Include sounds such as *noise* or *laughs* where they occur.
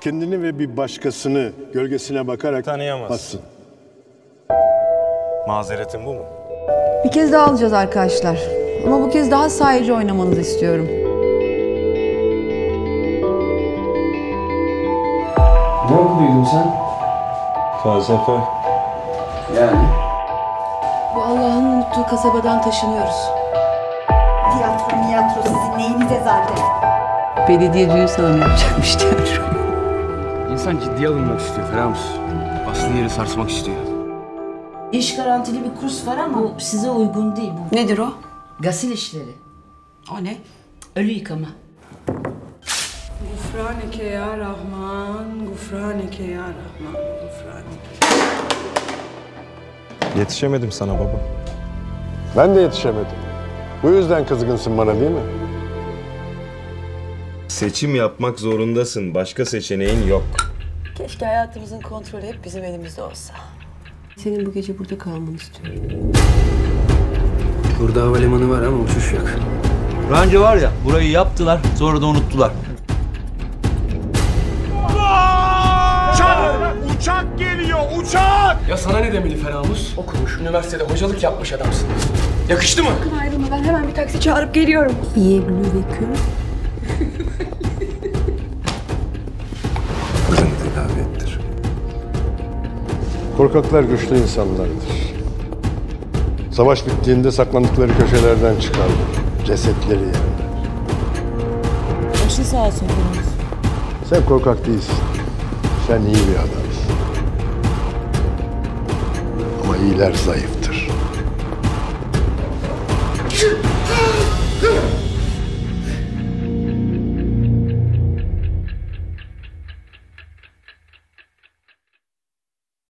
Kendini ve bir başkasını gölgesine bakarak Tanıyamaz. bassın. Mazeretin bu mu? Bir kez daha alacağız arkadaşlar. Ama bu kez daha sahici oynamanızı istiyorum. Ne okuduydun sen? Felsefe. Yani? Bu Allah'ın unuttuğu kasabadan taşınıyoruz. Tiyatro miyatro sizin neyinize zaten? Belediye düğün salonu yapacakmış tiyatro. İnsan ciddiye alınmak istiyor Feramus. Aslı yeri sarsmak istiyor. İş garantili bir kurs var ama bu size uygun değil bu. Nedir o? Gasil işleri. O ne? Ölü yıkama. Gufraneke ya Rahman, gufraneke ya Rahman, gufraneke. Yetişemedim sana baba. Ben de yetişemedim. Bu yüzden kızgınsın bana değil mi? Seçim yapmak zorundasın. Başka seçeneğin yok. Keşke hayatımızın kontrolü hep bizim elimizde olsa. Senin bu gece burada kalmanı istiyorum. Burada havalimanı var ama uçuş yok. Önce var ya burayı yaptılar sonra da unuttular. Ya sana ne demeli Feramus? Okumuş, üniversitede hocalık yapmış adamsın. Yakıştı mı? Ayrılmadan hemen bir taksi çağırıp geliyorum. Yiyebiliyor ve kül. *laughs* Kızını tedavi ettir. Korkaklar güçlü insanlardır. Savaş bittiğinde saklandıkları köşelerden çıkarlar. Cesetleri yerler. Başın sağ olsun Feramus. Sen korkak değilsin. Sen iyi bir adamsın. İyiler zayıftır.